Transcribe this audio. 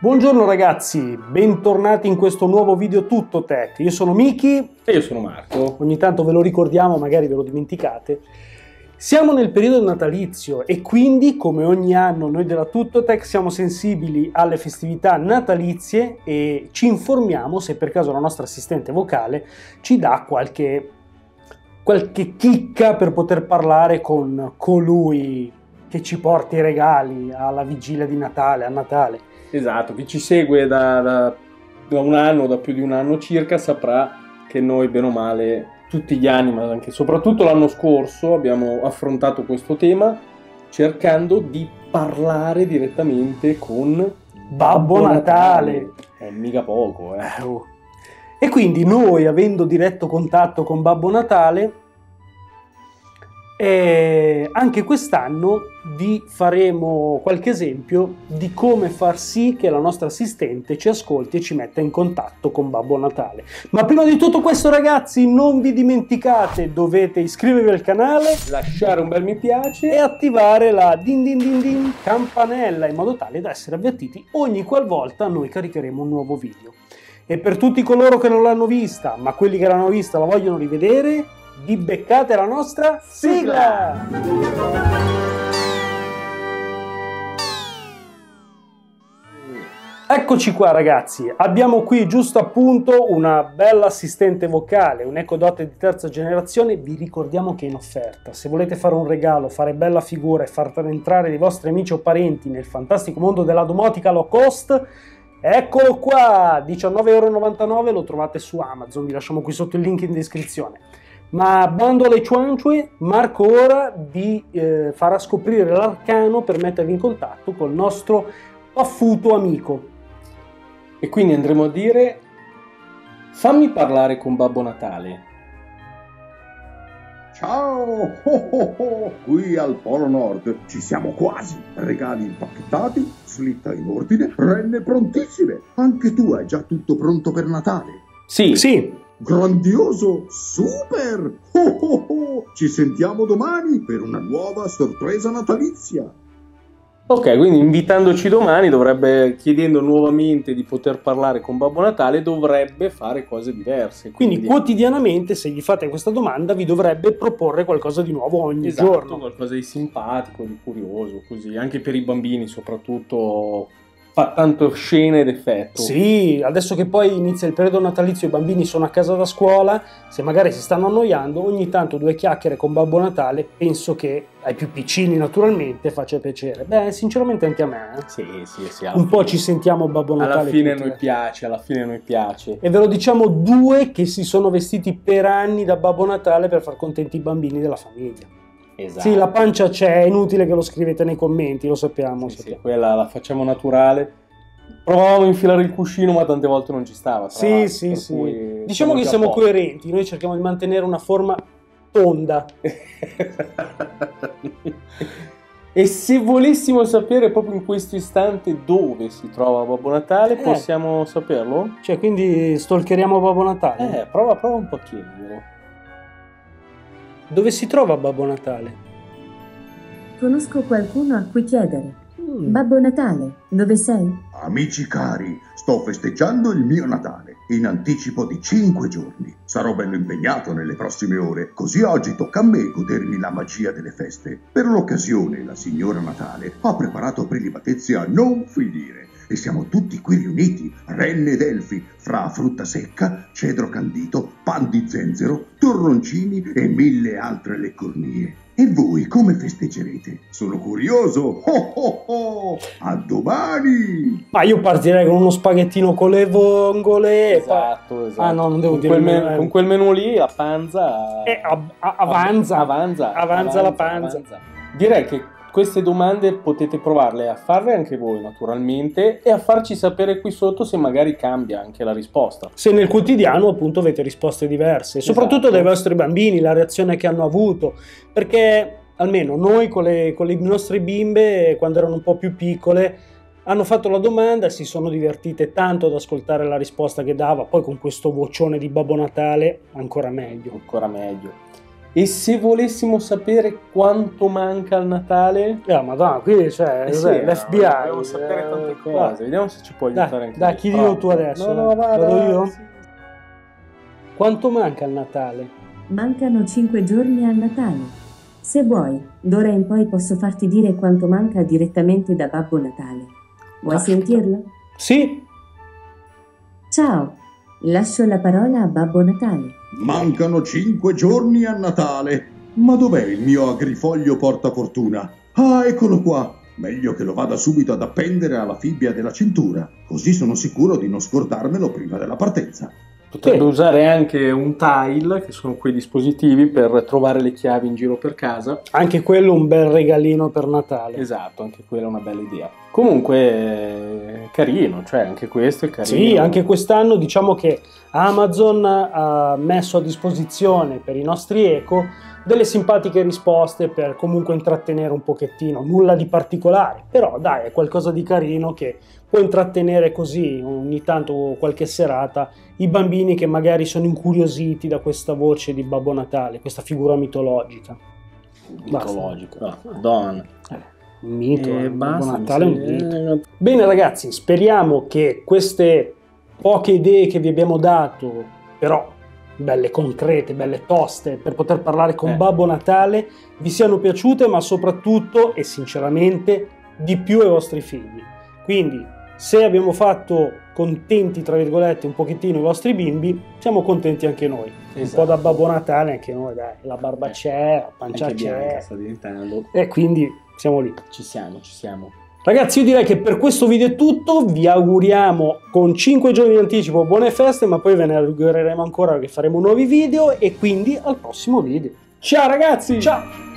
Buongiorno ragazzi, bentornati in questo nuovo video Tutto Tech. Io sono Miki. E io sono Marco. Ogni tanto ve lo ricordiamo, magari ve lo dimenticate. Siamo nel periodo natalizio e quindi, come ogni anno, noi della Tuttotech siamo sensibili alle festività natalizie e ci informiamo se per caso la nostra assistente vocale ci dà qualche, qualche chicca per poter parlare con colui che ci porta i regali alla vigilia di Natale, a Natale. Esatto, chi ci segue da, da, da un anno, da più di un anno circa, saprà che noi, bene o male, tutti gli anni, ma anche soprattutto l'anno scorso, abbiamo affrontato questo tema cercando di parlare direttamente con Babbo Natale. È mica poco, eh. Eh, oh. E quindi noi, avendo diretto contatto con Babbo Natale, e anche quest'anno vi faremo qualche esempio di come far sì che la nostra assistente ci ascolti e ci metta in contatto con Babbo Natale. Ma prima di tutto questo ragazzi non vi dimenticate, dovete iscrivervi al canale, lasciare un bel mi piace e attivare la din din din din campanella in modo tale da essere avvertiti ogni qualvolta noi caricheremo un nuovo video. E per tutti coloro che non l'hanno vista, ma quelli che l'hanno vista la vogliono rivedere, vi beccate la nostra sigla! Eccoci qua ragazzi, abbiamo qui giusto appunto una bella assistente vocale, un Echo Dot di terza generazione, vi ricordiamo che è in offerta, se volete fare un regalo, fare bella figura e far entrare i vostri amici o parenti nel fantastico mondo della domotica low cost, eccolo qua, 19,99€ lo trovate su Amazon, vi lasciamo qui sotto il link in descrizione. Ma bando alle cianciue, Marco ora vi eh, farà scoprire l'arcano per mettervi in contatto col nostro paffuto amico. e quindi andremo a dire fammi parlare con Babbo Natale. Ciao! Oh, oh, oh. Qui al Polo Nord ci siamo quasi. Regali impacchettati, slitta in ordine, renne prontissime. Anche tu hai già tutto pronto per Natale. Sì, Sì, Grandioso! Super! Oh, oh, oh. Ci sentiamo domani per una nuova sorpresa natalizia. Ok, quindi invitandoci domani dovrebbe, chiedendo nuovamente di poter parlare con Babbo Natale, dovrebbe fare cose diverse. quindi quotidianamente se gli fate questa domanda vi dovrebbe proporre qualcosa di nuovo ogni esatto, giorno. qualcosa di simpatico, di curioso, così. Anche per i bambini soprattutto fa tanto scena ed effetto. Sì, adesso che poi inizia il periodo natalizio, i bambini sono a casa da scuola, se magari si stanno annoiando, ogni tanto due chiacchiere con Babbo Natale, penso che ai più piccini naturalmente faccia piacere. Beh, sinceramente anche a me. eh. Sì, sì, sì. Un po' fine- ci sentiamo Babbo Natale. Alla fine noi piace, alla fine a noi piace. E ve lo diciamo due che si sono vestiti per anni da Babbo Natale per far contenti i bambini della famiglia. Esatto. Sì, la pancia c'è, è inutile che lo scrivete nei commenti, lo sappiamo. Sì, sì, sappiamo. quella la facciamo naturale. Provavamo a infilare il cuscino, ma tante volte non ci stava. Sì, sì, sì. Diciamo che siamo coerenti, noi cerchiamo di mantenere una forma tonda. e se volessimo sapere proprio in questo istante dove si trova Babbo Natale, Eh. possiamo saperlo? Cioè, quindi stalkeriamo Babbo Natale. Eh, prova, prova un po' a chiederlo. Dove si trova Babbo Natale? Conosco qualcuno a cui chiedere. Mm. Babbo Natale, dove sei? Amici cari, sto festeggiando il mio Natale in anticipo di 5 giorni. Sarò bello impegnato nelle prossime ore, così oggi tocca a me godermi la magia delle feste. Per l'occasione, la signora Natale ha preparato prelibatezze a non finire. E siamo tutti qui riuniti, renne ed elfi, fra frutta secca, cedro candito, pan di zenzero, torroncini e mille altre leccornie. E voi come festeggerete? Sono curioso! Oh oh oh! A domani! Ma io partirei con uno spaghettino con le vongole. Esatto, esatto. Ah, no, non devo con dire quel, men- con quel menù lì, la panza... Eh, av- a- avanza. Avanza. Avanza la panza. Direi che queste domande potete provarle a farle anche voi, naturalmente, e a farci sapere qui sotto se magari cambia anche la risposta. Se nel quotidiano appunto avete risposte diverse, soprattutto Esatto. dai vostri bambini, la reazione che hanno avuto, perché almeno noi con le, con le nostre bimbe, quando erano un po' più piccole, hanno fatto la domanda, si sono divertite tanto ad ascoltare la risposta che dava, poi con questo vocione di Babbo Natale ancora meglio. Ancora meglio. E se volessimo sapere quanto manca al Natale? Eh, madonna, qui c'è Eh sì, no, l'FBI. Dobbiamo sapere eh, tante cose. Vediamo se ci aiutare Dai, anche dai, lei. chiedilo tu adesso, No, no, dai. vado, Vado io? sì. Quanto manca il Natale? Mancano 5 giorni al Natale. Se vuoi, d'ora in poi posso farti dire quanto manca direttamente da Babbo Natale. Vuoi Ah, sentirlo? Sì? Ciao, lascio la parola a Babbo Natale. Mancano cinque giorni a Natale. Ma dov'è il mio agrifoglio portafortuna? Ah, eccolo qua. Meglio che lo vada subito ad appendere alla fibbia della cintura, così sono sicuro di non scordarmelo prima della partenza. Potrebbe Sì. usare anche un tile, che sono quei dispositivi per trovare le chiavi in giro per casa. Anche quello un bel regalino per Natale. Esatto, anche quella è una bella idea. Comunque, eh, carino, cioè anche questo è carino. Sì, anche quest'anno diciamo che Amazon ha messo a disposizione per i nostri eco delle simpatiche risposte per comunque intrattenere un pochettino, nulla di particolare, però dai, è qualcosa di carino che può intrattenere così ogni tanto qualche serata i bambini che magari sono incuriositi da questa voce di Babbo Natale, questa figura mitologica. mitologico. No, Madonna. Un mito, Eh, eh, Babbo basta, Natale è un mito. Bene ragazzi, speriamo che queste poche idee che vi abbiamo dato, però belle concrete, belle toste, per poter parlare con Eh. Babbo Natale, vi siano piaciute, ma soprattutto e sinceramente di più ai vostri figli. Quindi, se abbiamo fatto contenti, tra virgolette, un pochettino i vostri bimbi, siamo contenti anche noi. Un Esatto. po' da Babbo Natale anche noi, dai. La barba Eh. c'è, la pancia Anche Bianca c'è. sta diventando. E quindi siamo lì. Ci siamo, ci siamo. Ragazzi, io direi che per questo video è tutto. Vi auguriamo con 5 giorni di anticipo buone feste, ma poi ve ne augureremo ancora che faremo nuovi video. E quindi al prossimo video. Ciao ragazzi! Ciao!